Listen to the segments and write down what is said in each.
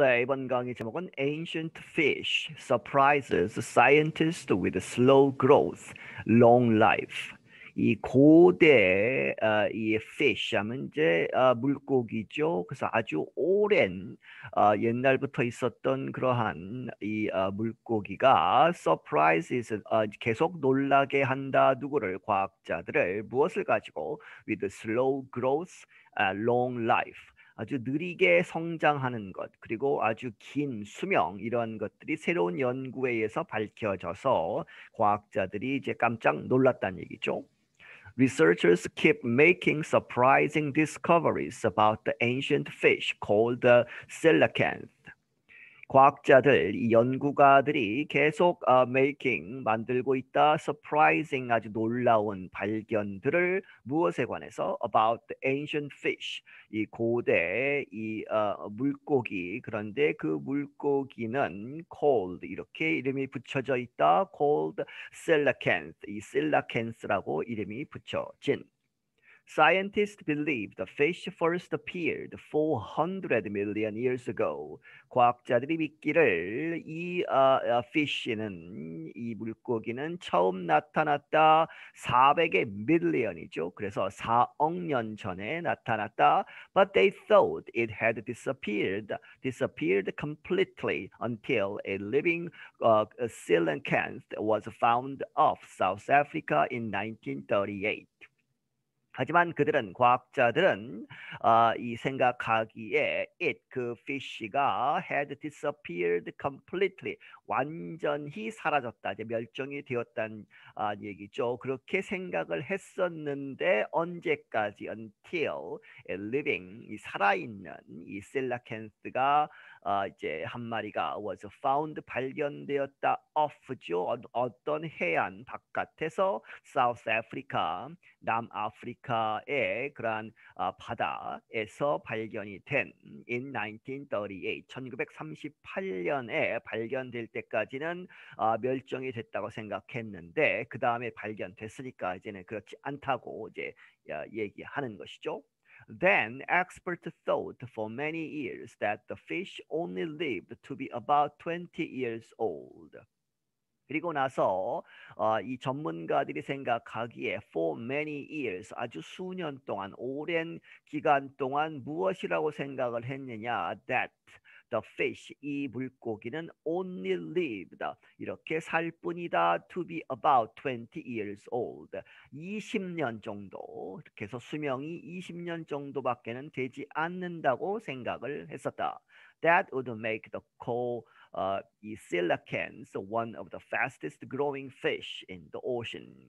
네, 이번 강의 제목은 Ancient Fish Surprises Scientists with Slow Growth, Long Life. 이 고대 어, 이 fish 하면 이제 어, 물고기죠. 그래서 아주 오랜 어, 옛날부터 있었던 그러한 이 어, 물고기가 surprises 어, 계속 놀라게 한다 누구를 과학자들을 무엇을 가지고 with slow growth, uh, long life. 아주 느리게 성장하는 것 그리고 아주 긴 수명 이런 것들이 새로운 연구에 의해서 밝혀져서 과학자들이 이제 깜짝 놀랐다는 얘기죠. Researchers keep making surprising discoveries about the ancient fish called the coelacanth. 과학자들, 이 연구가들이 계속 uh, making 만들고 있다. surprising 아주 놀라운 발견들을 무엇에 관해서 about the ancient fish 이 고대 이 uh, 물고기 그런데 그 물고기는 called 이렇게 이름이 붙여져 있다. called coelacanth 이 coelacanth라고 이름이 붙여진 Scientists believe the fish first appeared 400 million years ago. 과학자들이 믿기를 이 uh, uh, fish는 이 물고기는 처음 나타났다 400의 million이죠. 그래서 4억 년 전에 나타났다. But they thought it had disappeared, disappeared completely until a living uh, coelacanth was found off South Africa in 1938. 하지만 그들은 과학자들은 어, 이 생각하기에 it 그 fish가 had disappeared completely 완전히 사라졌다 이제 멸종이 되었다는 아, 얘기죠. 그렇게 생각을 했었는데 언제까지 until living 이 살아있는 이 셀라켄스가 어, 이제 한 마리가 was found 발견되었다 off죠. 어떤 해안 바깥에서 South Africa 남아프리카의 그러한 어, 바다에서 발견이 된 in 1938 1938년에 발견될 때 까지는 어, 멸종이 됐다고 생각했는데 그 다음에 발견됐으니까 이제는 그렇지 않다고 이제 어, 얘기하는 것이죠. Then experts thought for many years that the fish only lived to be about 20 years old. 그리고 나서 어, 이 전문가들이 생각하기에 for many years 아주 수년 동안 오랜 기간 동안 무엇이라고 생각을 했느냐 that the fish 이 물고기는 only lived 이렇게 살 뿐이다 to be about 20 years old 20년 정도 이렇게 해서 수명이 20년 정도밖에는 되지 않는다고 생각을 했었다. That would make the coal uh, 이 coelacanth one of the fastest growing fish in the ocean.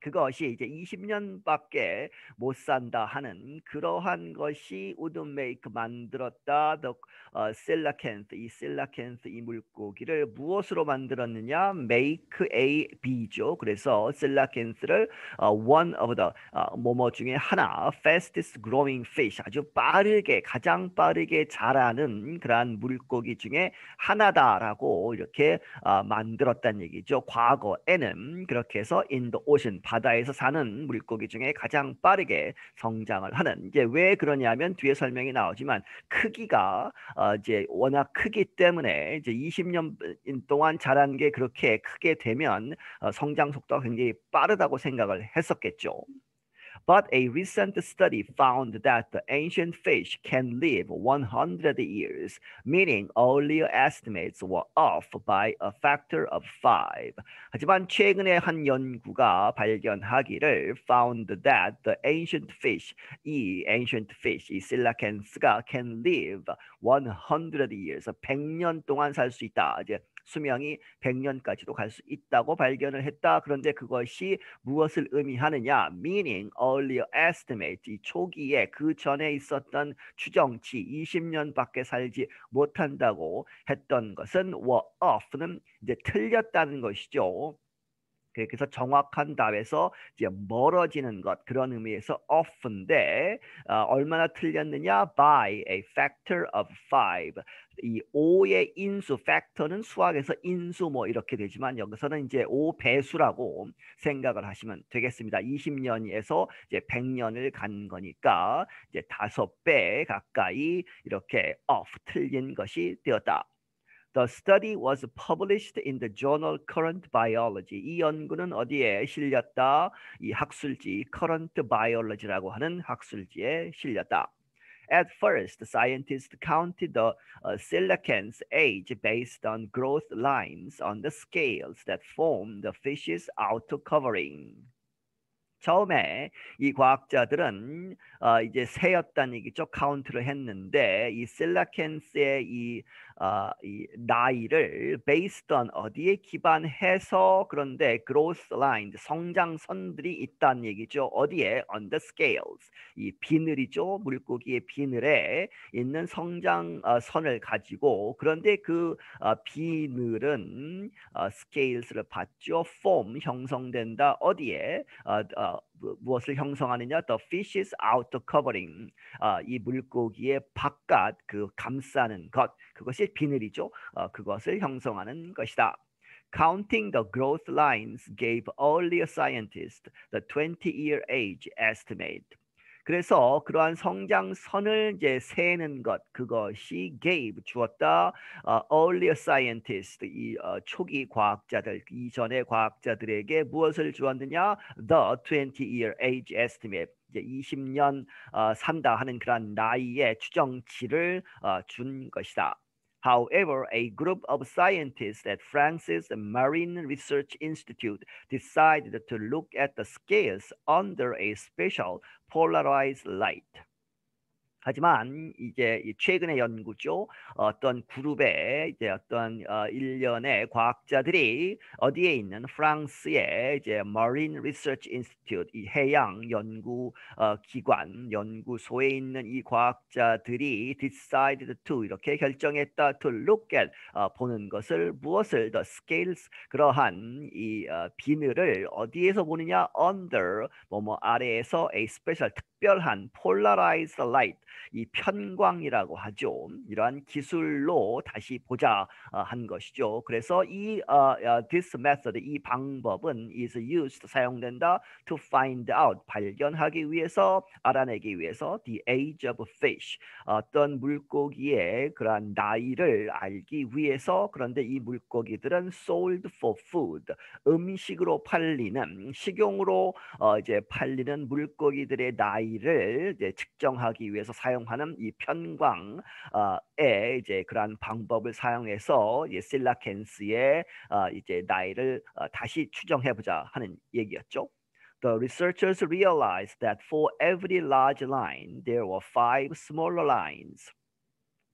그것이 이제 20년밖에 못 산다 하는 그러한 것이 우드메이크 만들었다. The 어, 셀라켄스 이 셀라켄스 이 물고기를 무엇으로 만들었느냐? make a b죠. 그래서 셀라켄스를 어, one of the 어, 뭐뭐 중에 하나 fastest growing fish 아주 빠르게 가장 빠르게 자라는 그러한 물고기 중에 하나다라고 이렇게 어, 만들었다는 얘기죠. 과거에는 그렇게 해서 in the ocean 바다에서 사는 물고기 중에 가장 빠르게 성장을 하는 이제 왜 그러냐면 뒤에 설명이 나오지만 크기가 어 이제 워낙 크기 때문에 이제 20년 동안 자란 게 그렇게 크게 되면 어 성장 속도가 굉장히 빠르다고 생각을 했었겠죠. But a recent study found that the ancient fish can live 100 years, meaning earlier estimates were off by a factor of 5. 하지만 최근에 한 연구가 발견하기를 found that the ancient fish, 이 ancient fish, 이 silacens가 can live 100 years, 100년 동안 살 수 있다. 이제 수명이 100년까지도 갈 수 있다고 발견을 했다. 그런데 그것이 무엇을 의미하느냐? meaning earlier estimate 이 초기에 그 전에 있었던 추정치 20년밖에 살지 못한다고 했던 것은 were off는 이제 틀렸다는 것이죠. 그래서 정확한 답에서 이제 멀어지는 것 그런 의미에서 often데 어, 얼마나 틀렸느냐 by a factor of five 이 5의 인수 팩터는 수학에서 인수 뭐 이렇게 되지만 여기서는 이제 5 배수라고 생각을 하시면 되겠습니다. 20년에서 이제 100년을 간 거니까 이제 다섯 배 가까이 이렇게 off 틀린 것이 되었다. The study was published in the journal Current Biology. 이 연구는 어디에 실렸다? 이 학술지 Current Biology라고 하는 학술지에 실렸다. At first, scientists counted the uh, coelacanth's age based on growth lines on the scales that form the fish's outer covering. 처음에 이 과학자들은 어, 이제 세였다는 얘기죠. 카운트를 했는데 이 셀라켄스의 이, 어, 이 나이를 based on 어디에 기반해서 그런데 growth lines 성장선들이 있다는 얘기죠. 어디에 on the scales 이 비늘이죠. 물고기의 비늘에 있는 성장선을 가지고 그런데 그 어, 비늘은 어, scales를 받죠. form 형성된다. 어디에 어, 어, 무엇을 형성하느냐? The fish's outer covering. 아, 이 물고기의 바깥 그 감싸는 것. 그것이 비늘이죠. 어, 그것을 형성하는 것이다. Counting the growth lines gave earlier scientists the 20-year age estimate. 그래서 그러한 성장선을 이제 세는 것 그것이 gave 주었다. 어, earlier scientist 이 어, 초기 과학자들 이전의 과학자들에게 무엇을 주었느냐? The 20-year age estimate. 이제 20년 어, 산다 하는 그런 나이의 추정치를 어, 준 것이다. However, a group of scientists at Francis Marine Research Institute decided to look at the scales under a special polarized light. 하지만 이제 최근의 연구죠. 어떤 그룹의 이제 어떤 어, 일련의 과학자들이 어디에 있는 프랑스의 이제 Marine Research Institute 이 해양 연구 어, 기관 연구소에 있는 이 과학자들이 decided to 이렇게 결정했다 to look at 어, 보는 것을 무엇을 the scales 그러한 이 어, 비늘을 어디에서 보느냐 under 뭐뭐 아래에서 a special 특 별한 polarized light 이 편광이라고 하죠. 이러한 기술로 다시 보자 한 것이죠. 그래서 이 uh, this method 이 방법은 is used 사용된다 to find out 발견하기 위해서 알아내기 위해서 the age of fish 어떤 물고기의 그러한 나이를 알기 위해서 그런데 이 물고기들은 sold for food 음식으로 팔리는 식용으로 어, 이제 팔리는 물고기들의 나이 를 이제 측정하기 위해서 사용하는 이 편광의 이제 그러한 방법을 사용해서 이 실라켄스의 어, 이제 나이를 어, 다시 추정해 보자 하는 얘기였죠. The researchers realized that for every large line, there were five smaller lines.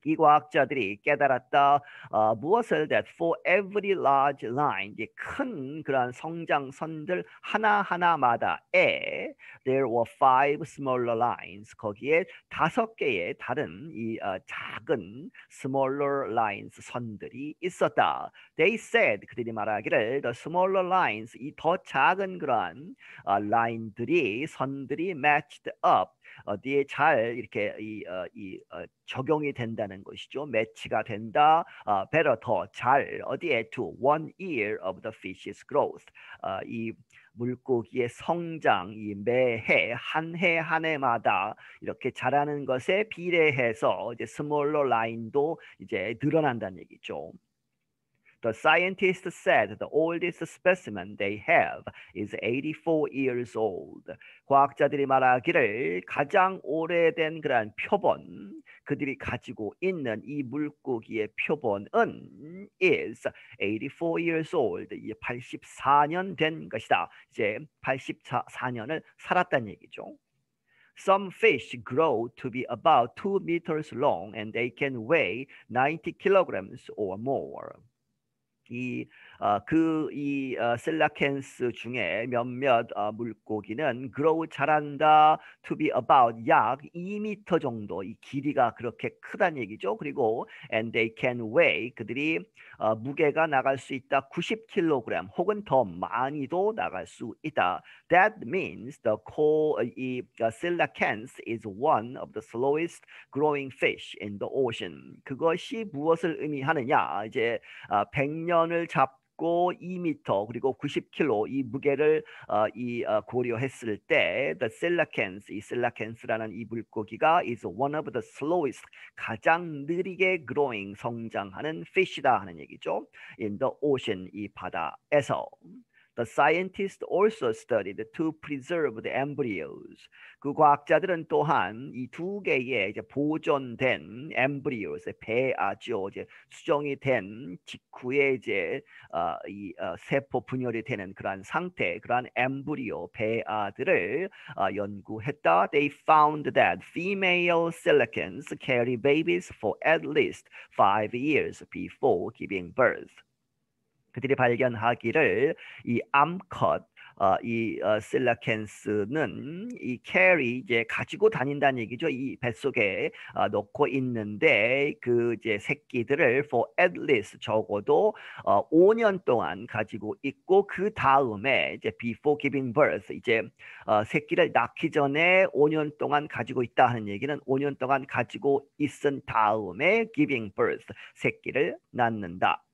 이 과학자들이 깨달았다 어, 무엇을 that for every large line 이제 큰 그러한 성장선들 하나 하나마다에 there were five smaller lines 거기에 다섯 개의 다른 이 어, 작은 smaller lines 선들이 있었다. They said 그들이 말하기를 the smaller lines 이 더 작은 그러한 어, 라인들이 선들이 matched up 어디에 잘 이렇게 이, 어, 이 어, 적용이 된다는 것이죠. match가 된다. 어, better 더 잘 어디에 to one year of the fish's growth. 어, 이 물고기의 성장 이 매해 한 해 한 해마다 이렇게 자라는 것에 비례해서 이제 smaller line도 이제 늘어난다는 얘기죠. The scientists said the oldest specimen they have is 84 years old. 과학자들이 말하기를 가장 오래된 그러한 표본 그들이 가지고 있는 이 물고기의 표본은 is 84 years old. 이 84년 된 것이다. 이제 84년을 살았다는 얘기죠. Some fish grow to be about 2 meters long and they can weigh 90 kilograms or more. 이 그이 셀라켄스 중에 몇몇 물고기는 grow 자란다 to be about 약 2m 정도 이 길이가 그렇게 크다는 얘기죠. 그리고 and they can weigh 그들이 무게가 나갈 수 있다 90kg 혹은 더 많이도 나갈 수 있다. That means the coal 이 coelacanth is one of the slowest growing fish in the ocean. 그것이 무엇을 의미하느냐? 이제 100년을 잡고 2m 그리고 90kg 이 무게를 어, 이 어, 고려했을 때 the coelacanth 이 coelacanth라는 이 물고기가 is one of the slowest 가장 느리게 growing 성장하는 fish다 하는 얘기죠. in the ocean 이 바다에서 The scientists also studied to preserve the embryos. 그 과학자들은 또한 이 두 개의 이제 보존된 embryos, 배아죠. 이제 수정이 된 직후에 이제 어, 이 어, 세포 분열이 되는 그러한 상태, 그러한 embryo 배아들을 어, 연구했다. They found that female coelacanths carry babies for at least five years before giving birth. 그들이 발견하기를 이 암컷 어, 이 어, 실러캔스는 이 carry 이제 가지고 다닌다는 얘기죠. 이 뱃속에 어, 넣고 있는데 그 이제 새끼들을 for at least 적어도 어, 5년 동안 가지고 있고 그 다음에 이제 before giving birth 이제 어, 새끼를 낳기 전에 5년 동안 가지고 있다 하는 얘기는 5년 동안 가지고 있은 다음에 giving birth 새끼를 낳는다.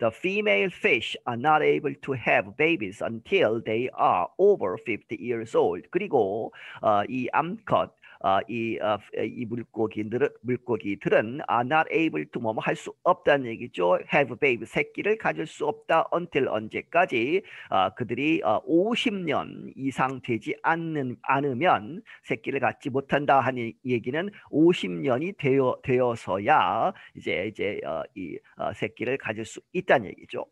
The female fish are not able to have babies until they are over 50 years old. 그리고 어, 이 암컷 어, 이, 어, 이 물고기들은 물고기들은 are not able to 뭐뭐 할 수 없다는 얘기죠. have baby 새끼를 가질 수 없다 until 언제까지 어, 그들이 어, 50년 이상 되지 않는 않으면 새끼를 갖지 못한다 하는 얘기는 50년이 되어 되어서야 이제 이제 어, 이 어, 새끼를 가질 수 있다는 얘기죠.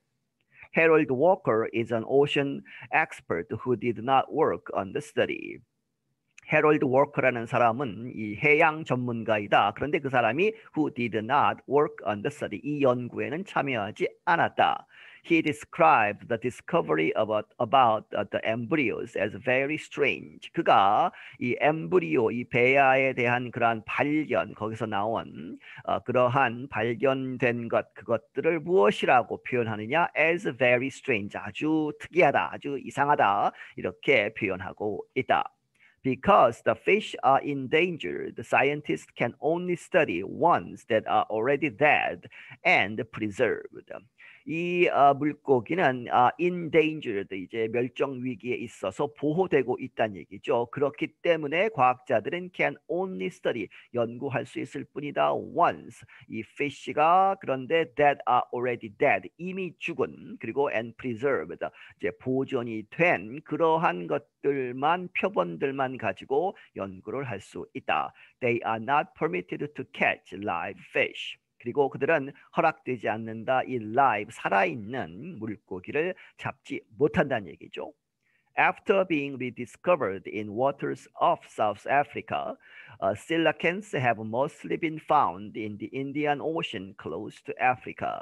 Harold Walker is an ocean expert who did not work on the study. 헤럴드 워커라는 사람은 이 해양 전문가이다. 그런데 그 사람이 who did not work on the study 이 연구에는 참여하지 않았다. He described the discovery about, about the embryos as very strange. 그가 이 엠브리오, 이 배아에 대한 그러한 발견, 거기서 나온 어, 그러한 발견된 것, 그것들을 무엇이라고 표현하느냐? as very strange. 아주 특이하다, 아주 이상하다. 이렇게 표현하고 있다. Because the fish are endangered, the scientists can only study ones that are already dead and preserved. 이 어, 물고기는 어, endangered 이제 멸종 위기에 있어서 보호되고 있다는 얘기죠. 그렇기 때문에 과학자들은 can only study 연구할 수 있을 뿐이다. once 이 fish가 그런데 that are already dead 이미 죽은 그리고 and preserved 이제 보존이 된 그러한 것들만 표본들만 가지고 연구를 할 수 있다. They are not permitted to catch live fish. 그리고 그들은 허락되지 않는다. 이 live 살아있는 물고기를 잡지 못한다는 얘기죠. After being rediscovered in waters of South Africa, uh, coelacanths have mostly been found in the Indian Ocean close to Africa.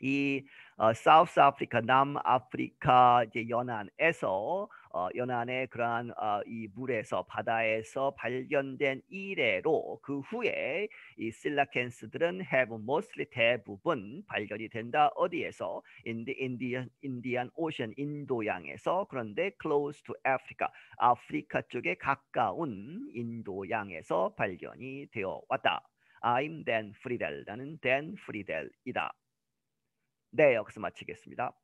이 어, 사우스 아프리카, 남아프리카 이제 연안에서 어, 연안의 그러한 어, 이 물에서 바다에서 발견된 이래로 그 후에 이 실라켄스들은 have mostly 대부분 발견이 된다 어디에서 in the Indian Indian Ocean 인도양에서 그런데 close to Africa 아프리카 쪽에 가까운 인도양에서 발견이 되어 왔다. I'm Dan Friedel. 나는 Dan Friedel이다. 네, 여기서 마치겠습니다.